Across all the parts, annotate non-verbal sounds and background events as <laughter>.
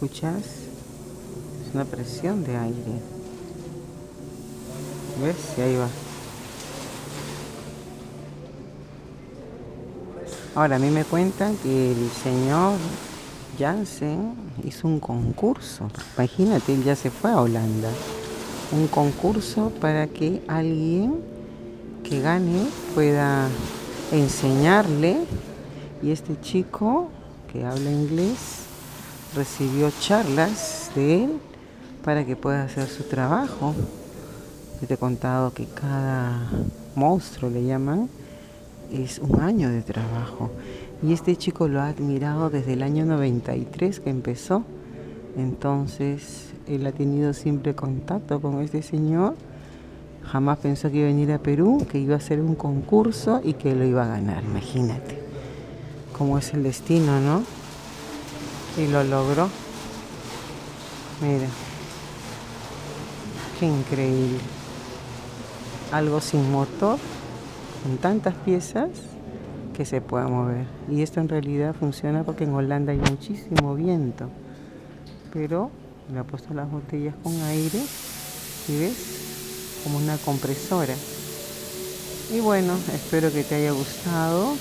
¿Escuchas? Es una presión de aire. ¿Ves? Y ahí va. Ahora, a mí me cuentan que el señor Jansen hizo un concurso. Imagínate, él ya se fue a Holanda. Un concurso para que alguien que gane pueda enseñarle. Y este chico que habla inglés recibió charlas de él para que pueda hacer su trabajo. Yo te he contado que cada monstruo le llaman es un año de trabajo. Y este chico lo ha admirado desde el año 93 que empezó. Entonces, él ha tenido siempre contacto con este señor. Jamás pensó que iba a venir a Perú, que iba a hacer un concurso y que lo iba a ganar. Imagínate cómo es el destino, ¿no? Y lo logró. Mira. Qué increíble. Algo sin motor con tantas piezas que se pueda mover. Y esto en realidad funciona porque en Holanda hay muchísimo viento. Pero le ha puesto las botellas con aire y ves como una compresora. Y bueno, espero que te haya gustado.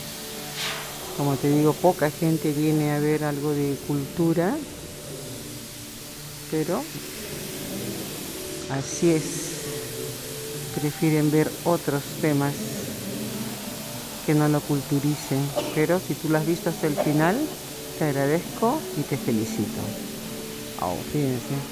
Como te digo, poca gente viene a ver algo de cultura, pero así es. Prefieren ver otros temas que no lo culturicen, pero si tú lo has visto hasta el final, te agradezco y te felicito. Oh, fíjense.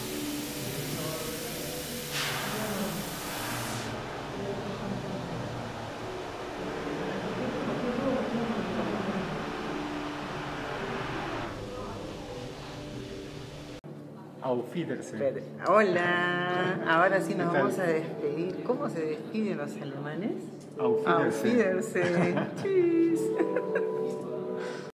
Hola, ahora sí nos vamos a despedir. ¿Cómo se despiden los alemanes? Auf Wiedersehen. Auf Wiedersehen. <laughs> Tschüss.